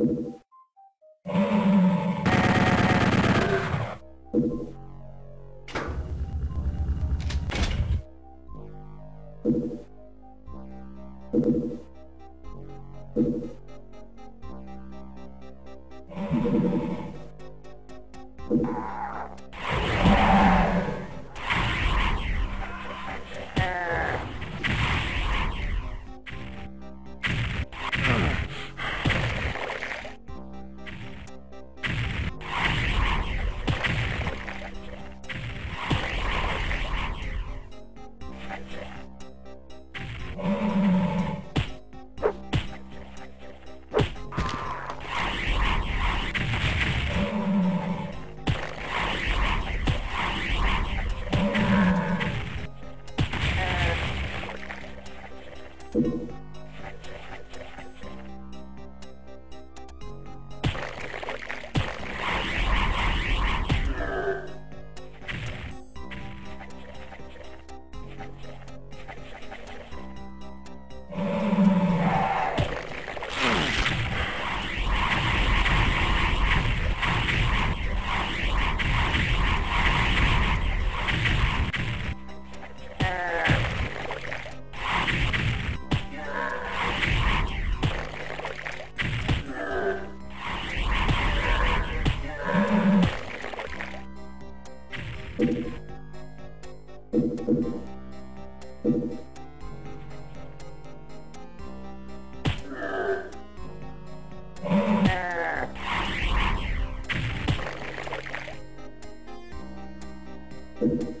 you Oh.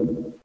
you